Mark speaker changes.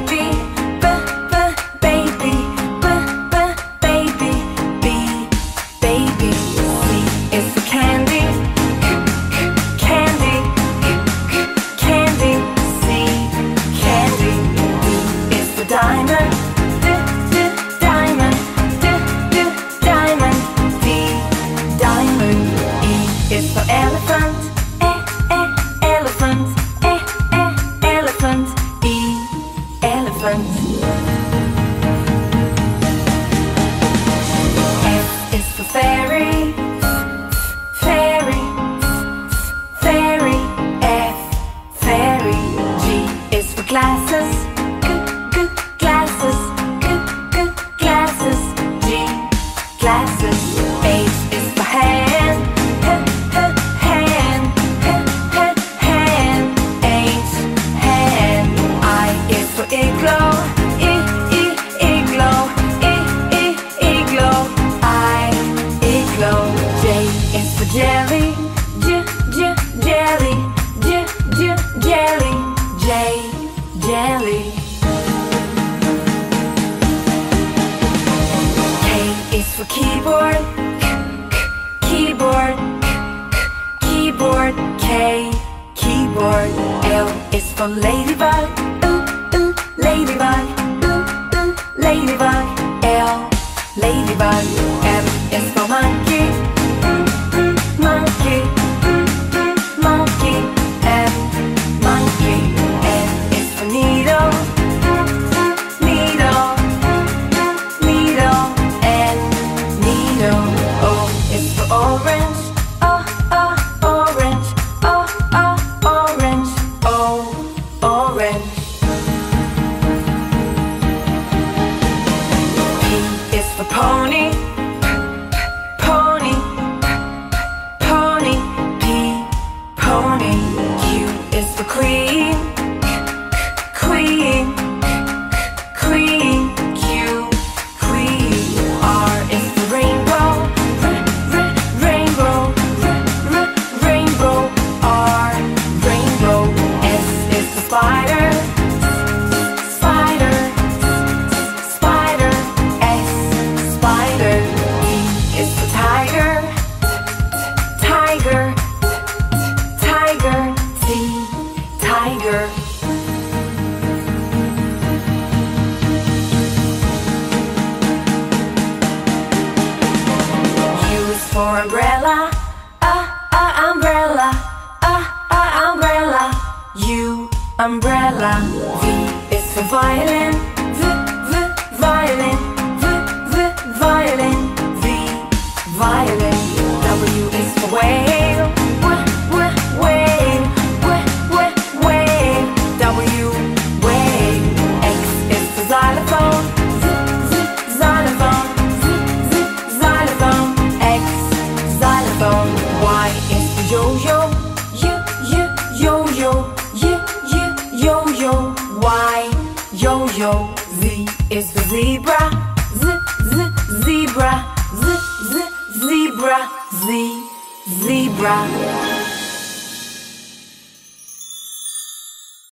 Speaker 1: be 三 사. quickly. K is for keyboard, k, k, keyboard, k, k, keyboard, K, keyboard. L is for ladybug, ooh, ooh, ladybug, ooh, ooh, ladybug, L, ladybug. pony. for umbrella. Ah, ah, umbrella. Ah, ah, umbrella. U, umbrella. V is for violin. V, v, violin. Yo, yo, Y, yo, yo, Z is for zebra. Z, z, zebra. Z, z, zebra. Z, zebra.